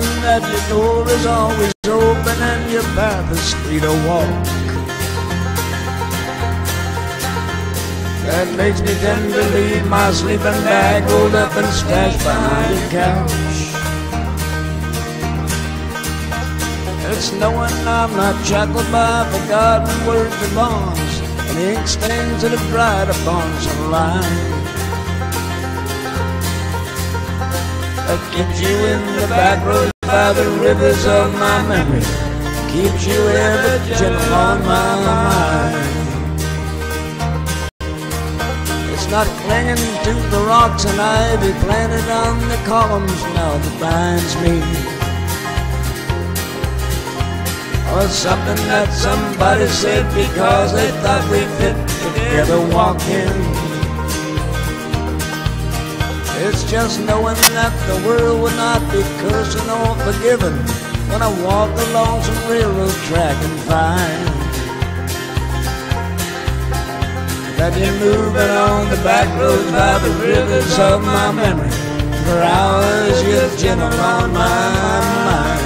knowing that your door is always open and your path is free to walk. That makes me tend to leave my sleeping bag rolled up and stashed behind the couch. It's knowing I'm not shackled by forgotten words or bonds and ink stains that have dried upon some line. Keeps you in the back roads by the rivers of my memory, keeps you ever gentle on my mind. It's not clinging to the rocks and ivy planted on the columns now that binds me. Or something that somebody said because they thought we fit together walking. It's just knowing that the world would not be cursing or forgiven when I walk along some railroad track and find that you're moving on the back roads by the rivers of my memory. For hours you're gentle on my mind.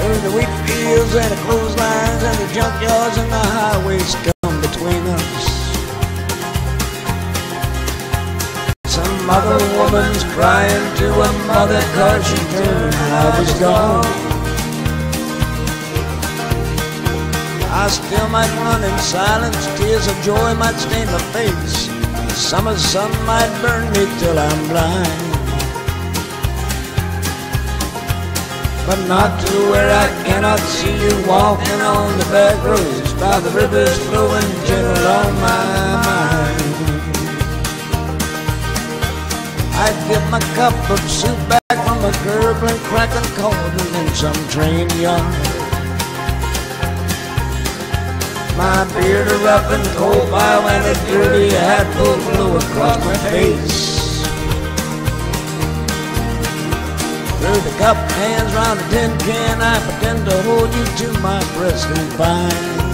Through the wheat fields and the clotheslines and the junkyards and the highways Some other woman's crying to a mother cause she turned and I was gone. I still might run in silence, tears of joy might stain my face. The summer sun might burn me till I'm blind. But not to where I cannot see you walking on the back roads by the rivers flowing gentle on my mind. I'd get my cup of soup back from a gurgling, crackling cauldron in some train yard. My beard rough and cold pile and a dirty hat full blew across my face. Through the cup hands round a tin can, I pretend to hold you to my breast and find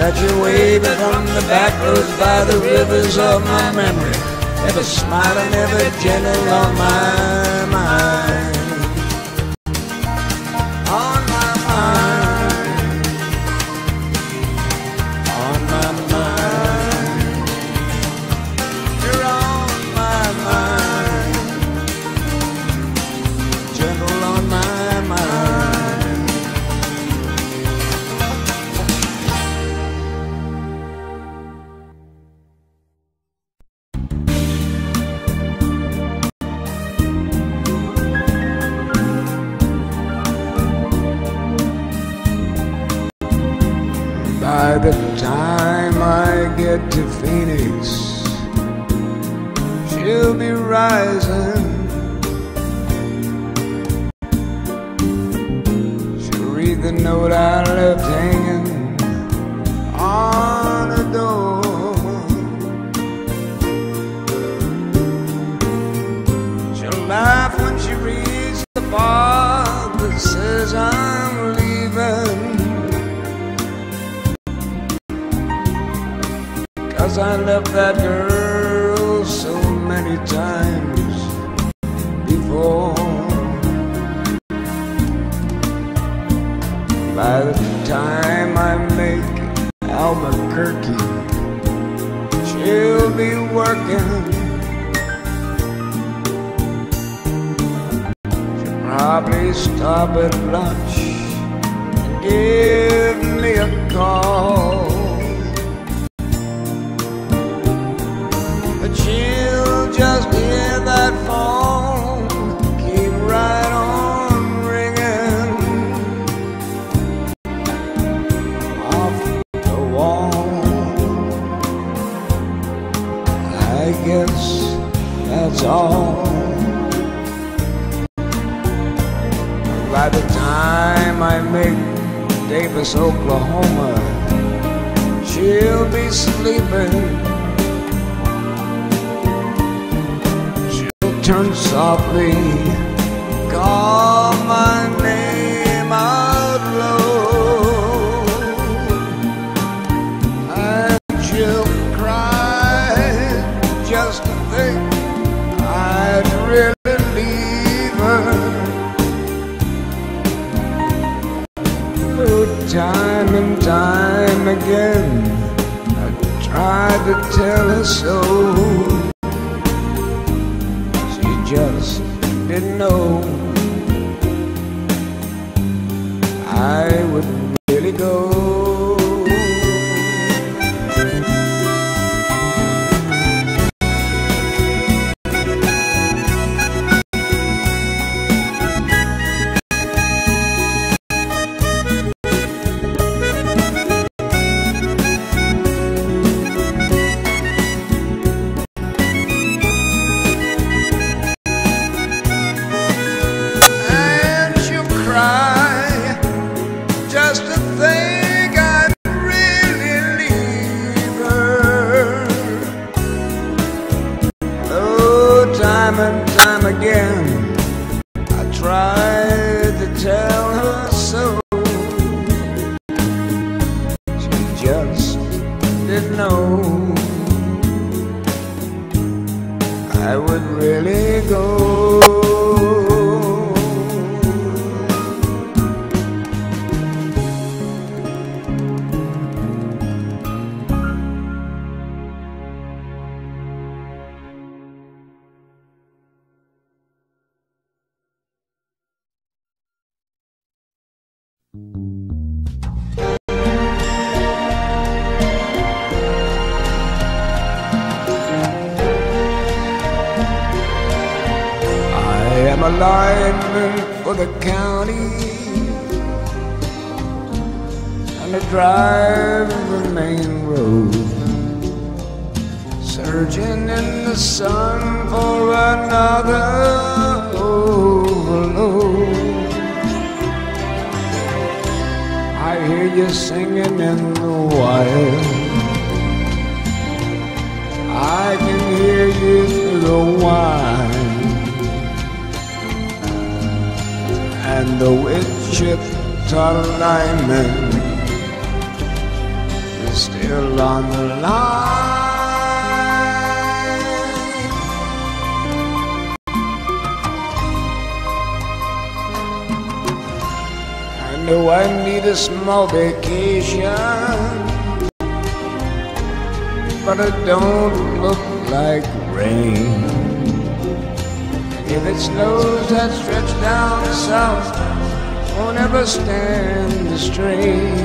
that you're waving from the back roads by the rivers of my memory, ever smiling, ever gentle on my get to Phoenix, she'll be rising. She'll read the note I Cause I left that girl so many times before. By the time I make Albuquerque, she'll be working. She'll probably stop at lunch and give me a call. Time I make Davis, Oklahoma, she'll be sleeping. She'll turn softly, call my She just didn't know. I know I would really go. I am a lineman for the county. And I drive the main road. Surging in the sun for another overload. I hear you singing in the wire. I can hear you through the wine and the Wichita lineman is still on the line. I know I need a small vacation, but it don't look like rain. If it snows that stretch down south, won't ever stand the strain.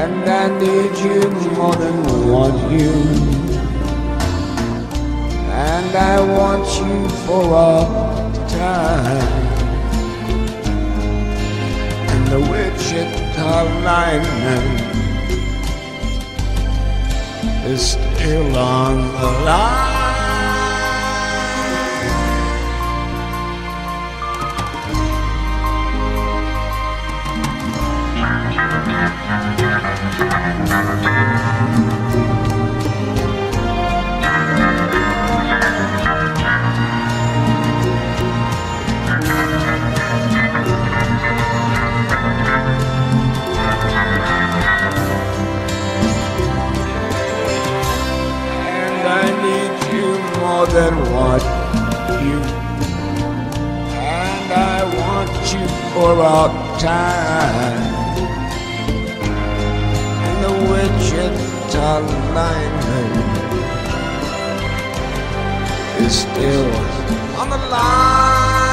And I need you more than want you. And I want you for all time. And the Wichita lineman is still on the line. Than what you. And I want you for all time. And the Wichita lineman is still on the line.